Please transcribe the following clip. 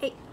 はい。